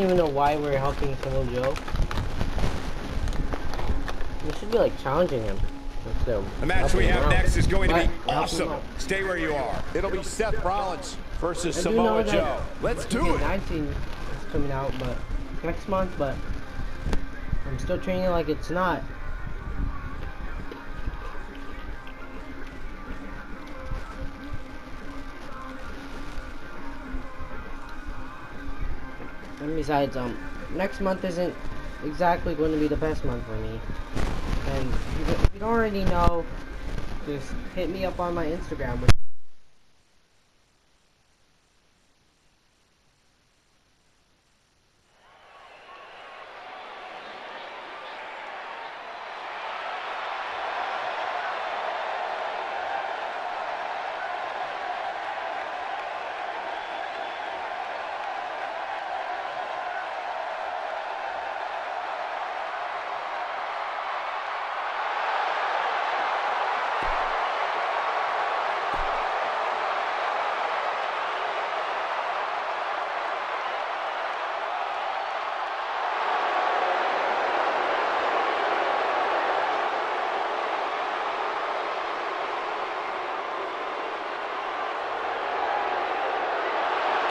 Alright guys, I don't even know why we're helping Samoa Joe. We should be like challenging him. instead of The match we have next is going to be help awesome. Stay where you are. It'll be Seth Rollins versus I do know Samoa that Joe. Let's do it. 19 is coming out, but next month, but I'm still training like it's not. And besides, um, next month isn't exactly going to be the best month for me. And if you, don't already know, just hit me up on my Instagram. Which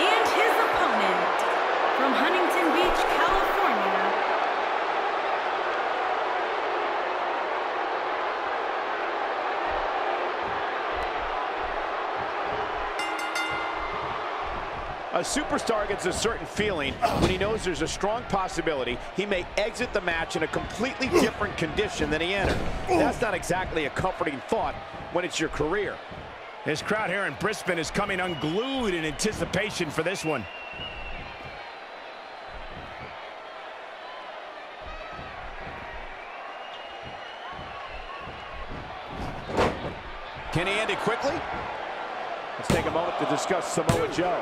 And his opponent from Huntington Beach, California, A superstar gets a certain feeling when he knows there's a strong possibility he may exit the match in a completely different condition than he entered. That's not exactly a comforting thought when it's your career. This crowd here in Brisbane is coming unglued in anticipation for this one. Can he end it quickly? Let's take a moment to discuss Samoa Joe.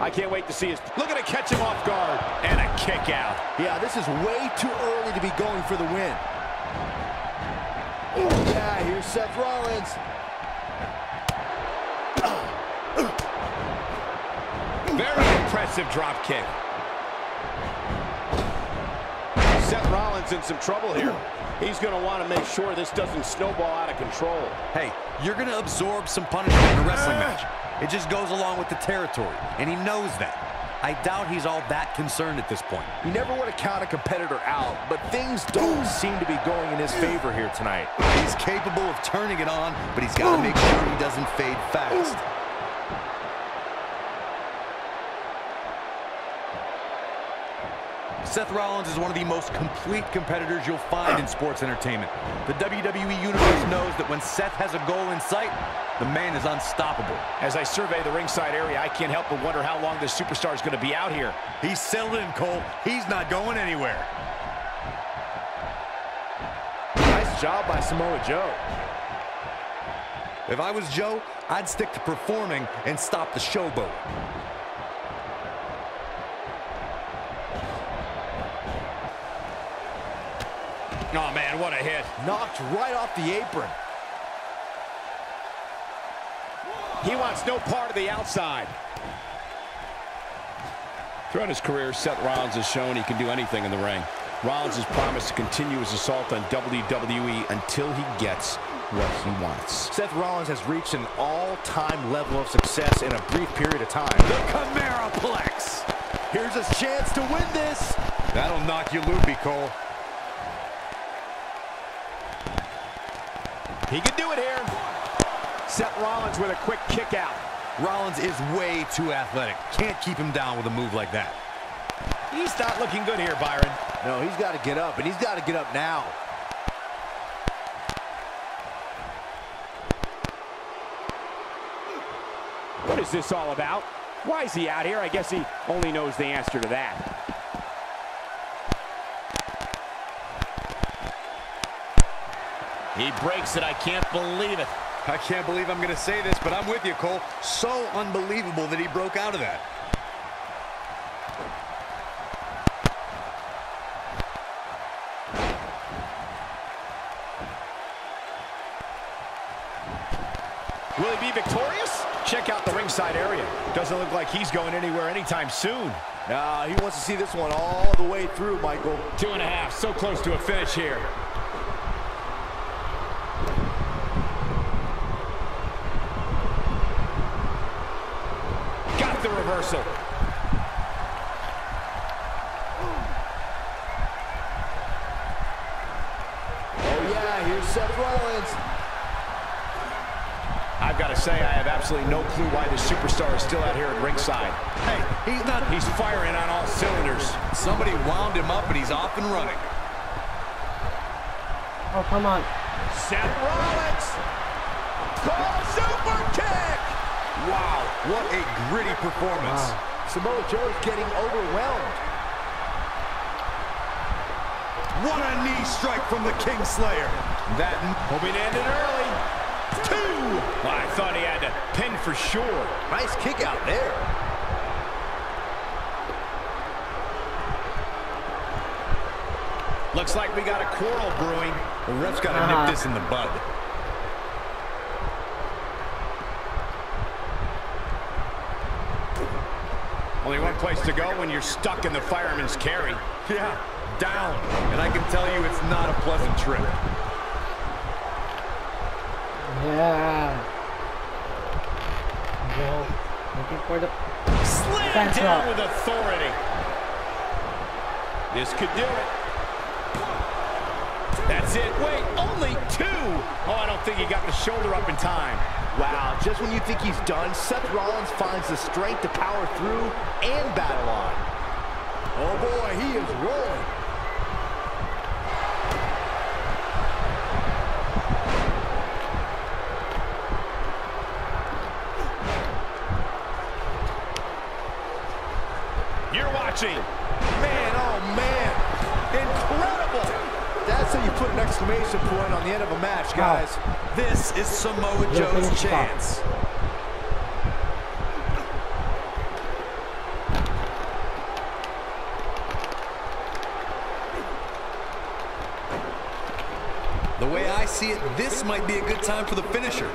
I can't wait to see his... Look at it catch him off guard. And a kick out. Yeah, this is way too early to be going for the win. Yeah, here's Seth Rollins. Very impressive drop kick. Seth Rollins in some trouble here. He's going to want to make sure this doesn't snowball out of control. Hey, you're going to absorb some punishment in a wrestling match. It just goes along with the territory, and he knows that. I doubt he's all that concerned at this point. You never want to count a competitor out, but things don't seem to be going in his favor here tonight. He's capable of turning it on, but he's got to make sure he doesn't fade fast. Seth Rollins is one of the most complete competitors you'll find in sports entertainment. The WWE Universe knows that when Seth has a goal in sight, the man is unstoppable. As I survey the ringside area, I can't help but wonder how long this superstar is going to be out here. He's settled in, Cole. He's not going anywhere. Nice job by Samoa Joe. If I was Joe, I'd stick to performing and stop the showboat. What a hit. Knocked right off the apron. He wants no part of the outside. Throughout his career, Seth Rollins has shown he can do anything in the ring. Rollins has promised to continue his assault on WWE until he gets what he wants. Seth Rollins has reached an all-time level of success in a brief period of time. The Cameraplex. Here's his chance to win this. That'll knock you loopy, Cole. He can do it here. Seth Rollins with a quick kick out. Rollins is way too athletic. Can't keep him down with a move like that. He's not looking good here, Byron. No, he's got to get up, and he's got to get up now. What is this all about? Why is he out here? I guess he only knows the answer to that. He breaks it. I can't believe it. I can't believe I'm going to say this, but I'm with you, Cole. So unbelievable that he broke out of that. Will he be victorious? Check out the ringside area. Doesn't look like he's going anywhere anytime soon. Nah, he wants to see this one all the way through, Michael. Two and a half, so close to a finish here. Got the reversal. Oh, yeah, here's Seth Rollins. I've got to say, I have absolutely no clue why the superstar is still out here at ringside. Hey, he's not... He's firing on all cylinders. Somebody wound him up and he's off and running. Oh, come on. Seth Rollins. What a gritty performance. Wow. Samoa Joe's getting overwhelmed. What a knee strike from the Kingslayer. That Hoping to end it early. Two. Well, I thought he had to pin for sure. Nice kick out there. Looks like we got a quarrel brewing. the ref's got to Uh-huh. nip this in the bud. Only place to go when you're stuck in the fireman's carry. Yeah, down. And I can tell you it's not a pleasant trip. Yeah. Well, looking for the Slam down Rob. with authority. This could do it. That's it. Wait, only two. Oh, I don't think he got the shoulder up in time. Wow, just when you think he's done, Seth Rollins finds the strength to power through and battle on. Oh, boy, he is rolling. You're watching. Man, oh, man. Incredible. That's how you put an exclamation point on the end of a match, guys. This is Samoa Yeah, finish Joe's the spot. chance. The way I see it, this might be a good time for the finisher.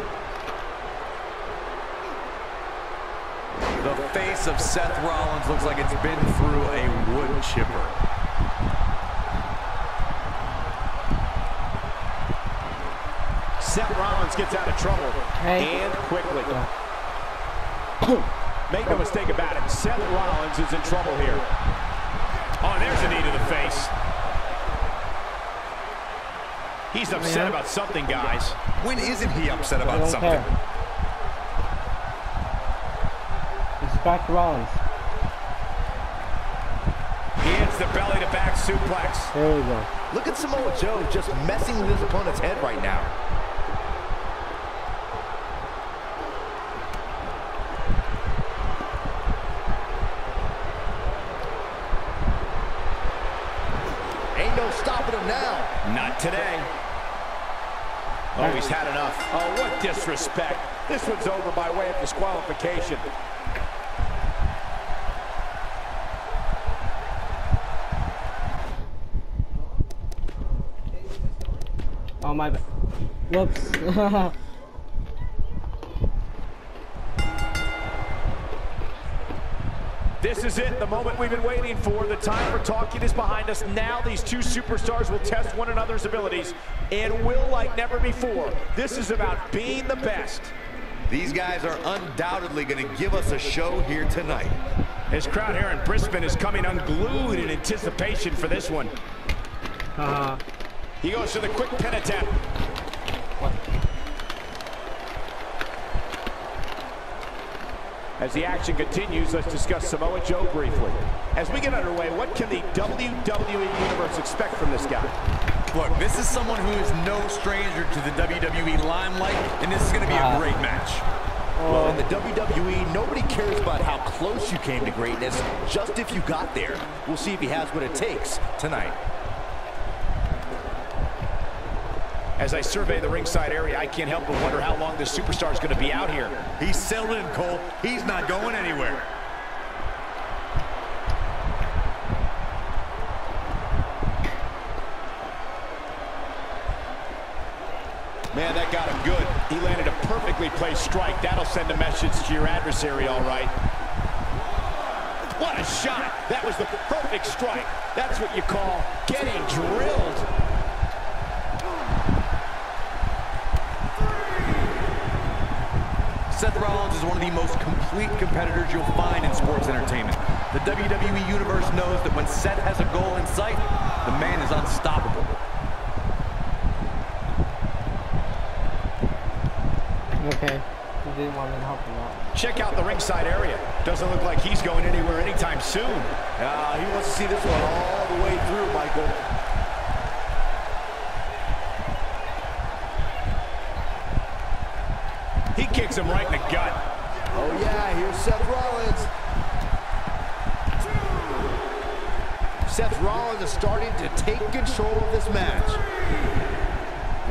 The face of Seth Rollins looks like it's been through a wood chipper. Seth Rollins gets out of trouble. Hey. And quickly. Make no mistake about it, Seth Rollins is in trouble here. Oh, there's a knee to the face. He's oh, upset about something, guys. When isn't he upset about something? care. It's back to Rollins. He hits the belly to back suplex. There we go. Look at Samoa Joe just messing with his opponent's head right now. Ain't no stopping him now. Not today. Oh, he's had enough. Oh, what disrespect. This one's over by way of disqualification. Oh my bad. Whoops. is it, the moment we've been waiting for. The time for talking is behind us. Now these two superstars will test one another's abilities and will like never before. This is about being the best. These guys are undoubtedly going to give us a show here tonight. This crowd here in Brisbane is coming unglued in anticipation for this one. uh, He goes for the quick pin attempt. As the action continues, let's discuss Samoa Joe briefly. As we get underway, what can the WWE Universe expect from this guy? Look, this is someone who is no stranger to the WWE limelight, and this is going to be a Uh, great match. Well, in the WWE, nobody cares about how close you came to greatness, just if you got there. We'll see if he has what it takes tonight. As I survey the ringside area, I can't help but wonder how long this superstar is going to be out here. He's settled in, Cole. He's not going anywhere. Man, that got him good. He landed a perfectly placed strike. That'll send a message to your adversary, all right. What a shot. That was the perfect strike. That's what you call getting drilled. Seth Rollins is one of the most complete competitors you'll find in sports entertainment. The WWE Universe knows that when Seth has a goal in sight, the man is unstoppable. Okay. You didn't want me to help him out. Check out the ringside area. Doesn't look like he's going anywhere anytime soon. Uh, he wants to see this one all the way through, Michael. He kicks him right in the gut. Oh, yeah, here's Seth Rollins. Seth Rollins is starting to take control of this match.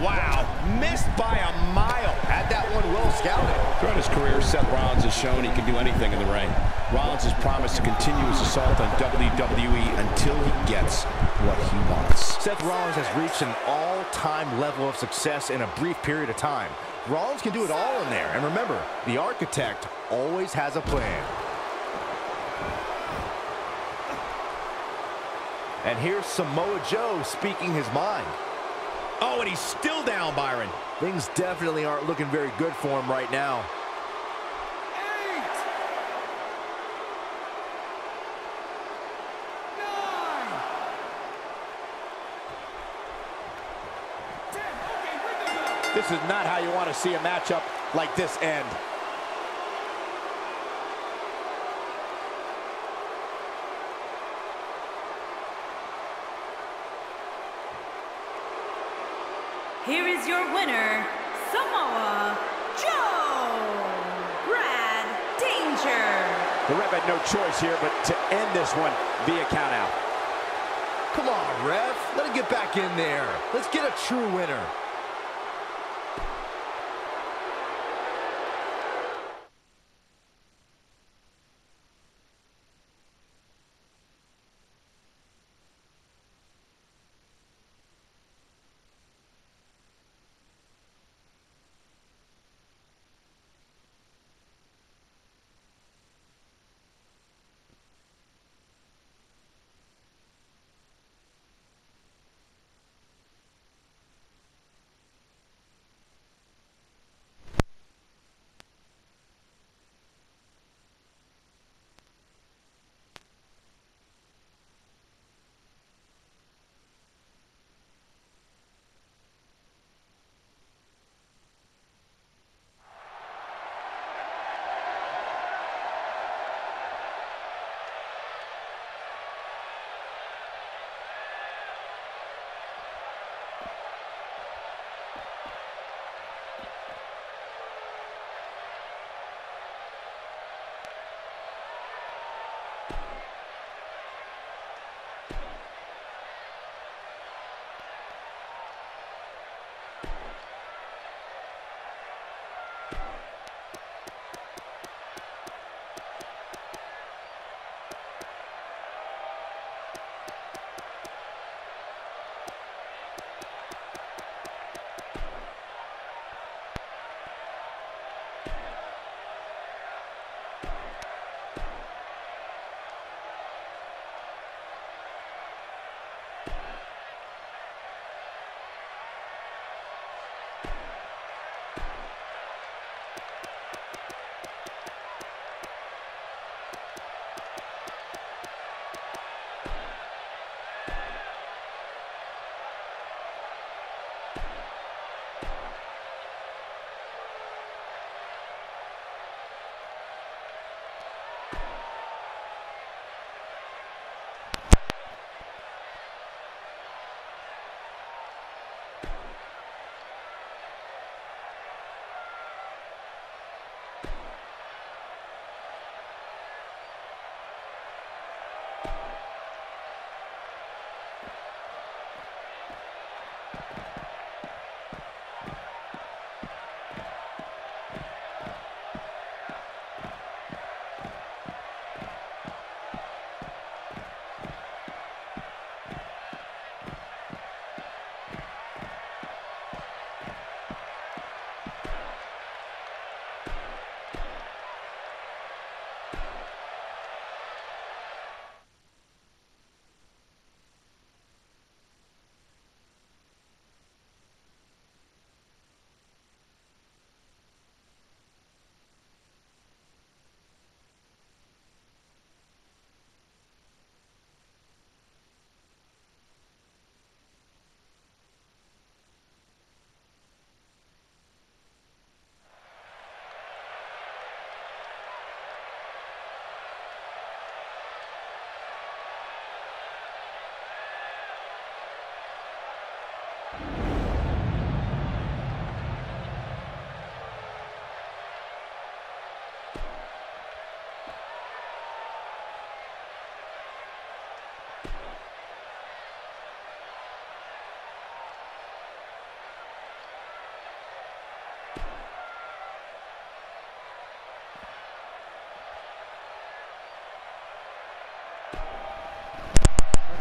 Wow, missed by a mile. Had that one well scouted. Throughout his career, Seth Rollins has shown he can do anything in the ring. Rollins has promised to continue his assault on WWE until he gets what he wants. Seth Rollins has reached an all-time level of success in a brief period of time. Rollins can do it all in there. And remember, the architect always has a plan. And here's Samoa Joe speaking his mind. Oh, and he's still down, Byron. Things definitely aren't looking very good for him right now. This is not how you want to see a matchup like this end. Here is your winner, Samoa Joe. Brad Danger. The ref had no choice here but to end this one via countout. Come on, ref. Let him get back in there. Let's get a true winner.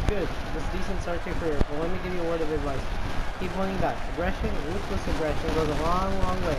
Good. This decent start to your career. But let me give you a word of advice. Keep winning back. Aggression, ruthless aggression goes a long, long way.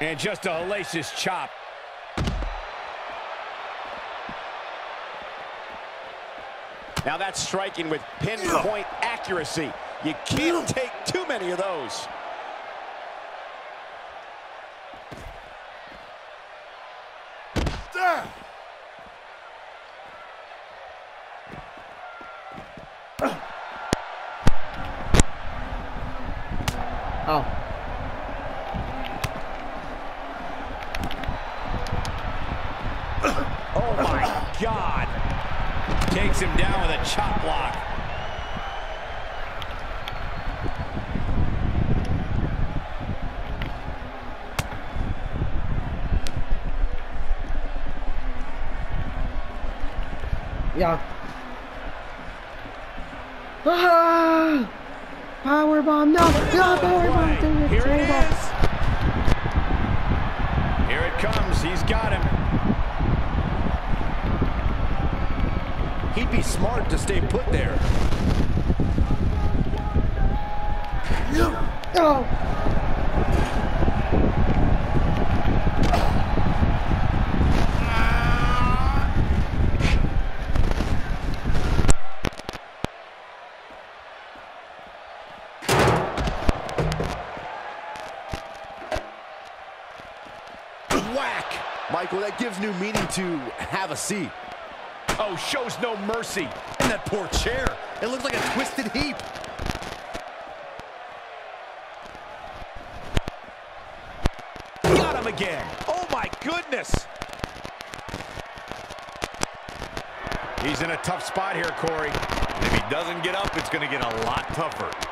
And just a hellacious chop. Now that's striking with pinpoint accuracy. You can't take too many of those. Oh. Oh my God. Takes him down with a chop block. Yeah. Ah! Power bomb! No! No! Power bomb! Dang it, Here it Here it comes. He's got him. He'd be smart to stay put there. Oh! That gives new meaning to have a seat. Oh, shows no mercy. And that poor chair. It looks like a twisted heap. Got him again. Oh my goodness. He's in a tough spot here, Corey. And if he doesn't get up, it's going to get a lot tougher.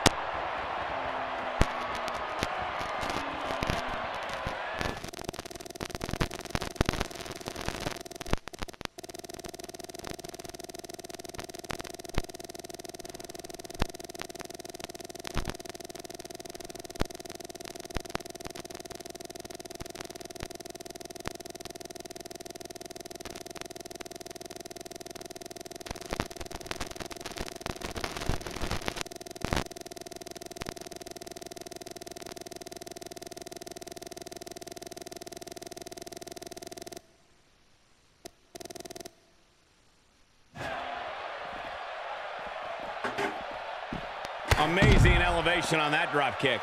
Amazing elevation on that drop kick.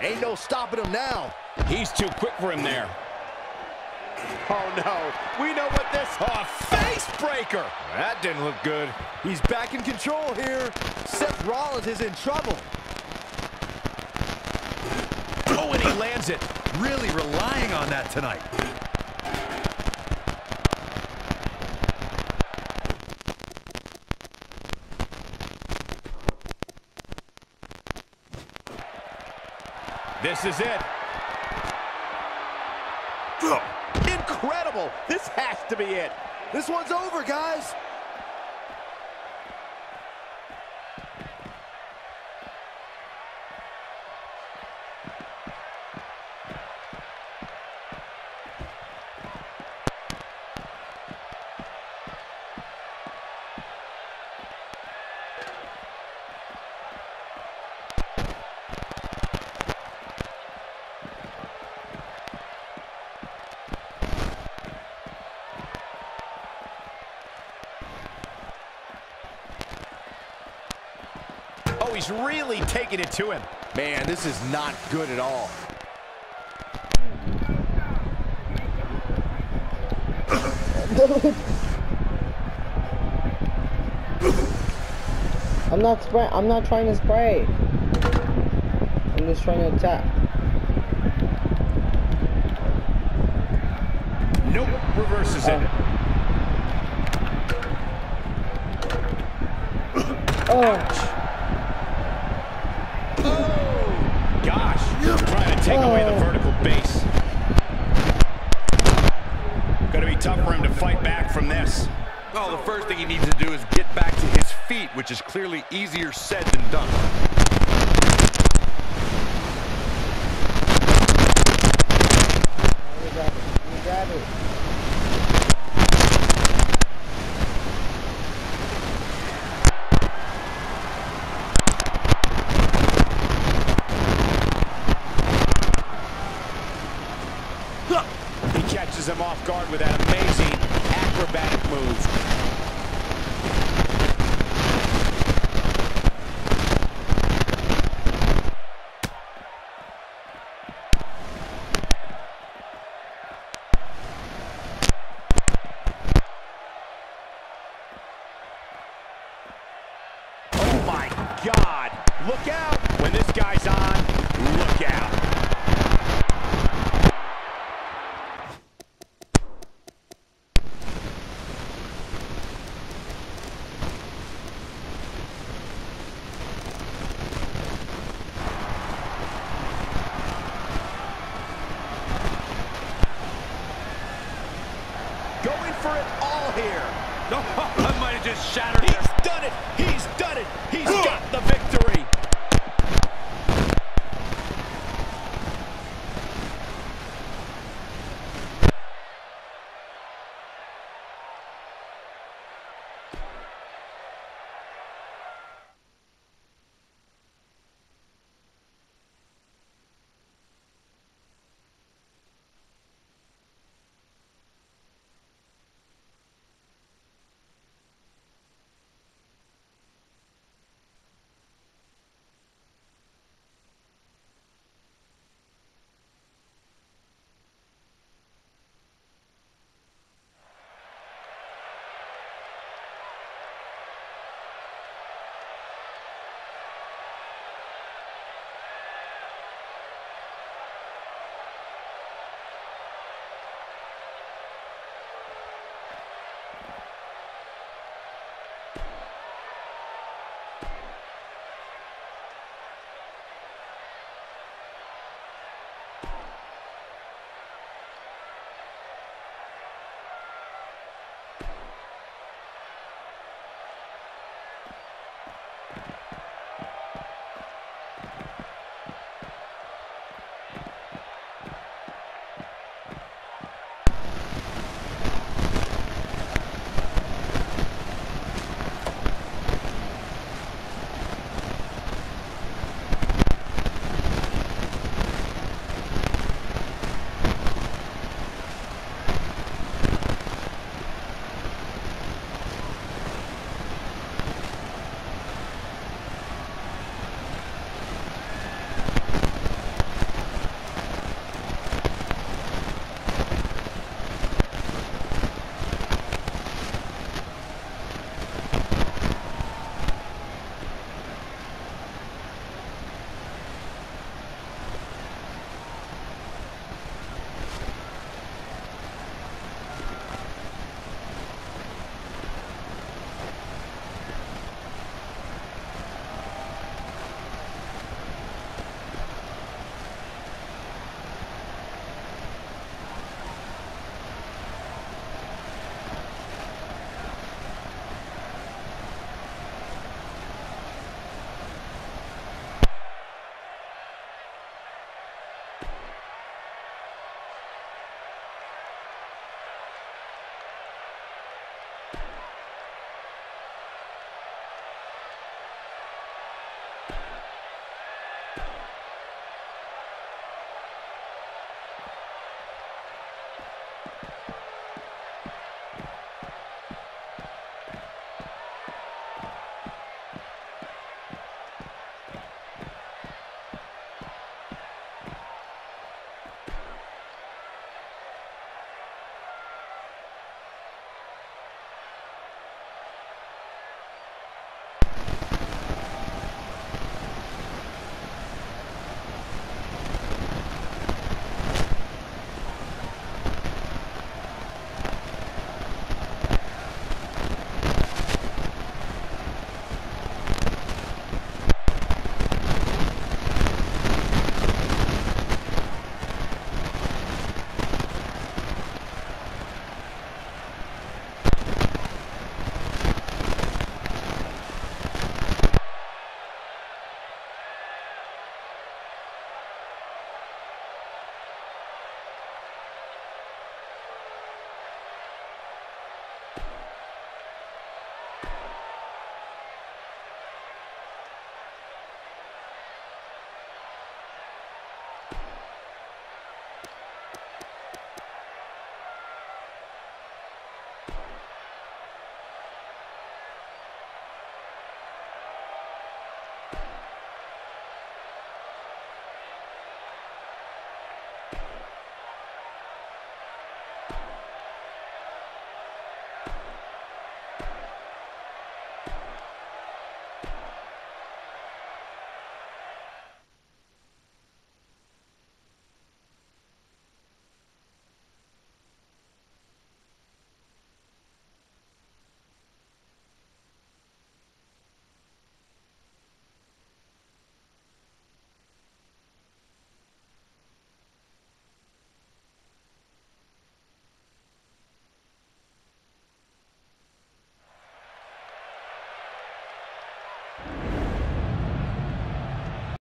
Ain't no stopping him now. He's too quick for him there. Oh, no. We know what this... A face breaker. That didn't look good. He's back in control here. Seth Rollins is in trouble. Oh, and he lands it. Really relying on that tonight. This is it. Incredible. This has to be it. This one's over, guys. He's really taking it to him. Man, this is not good at all. I'm not spray. I'm not trying to spray. I'm just trying to attack. Nope. Reverses it. Oh, Gosh. Trying to take away the Oh. vertical base. Gonna be tough for him to fight back from this. Well, the first thing he needs to do is get back to his feet, which is clearly easier said than done. let me grab it. Let me grab it. He catches him off guard with that amazing acrobatic move. Oh my God! Look out!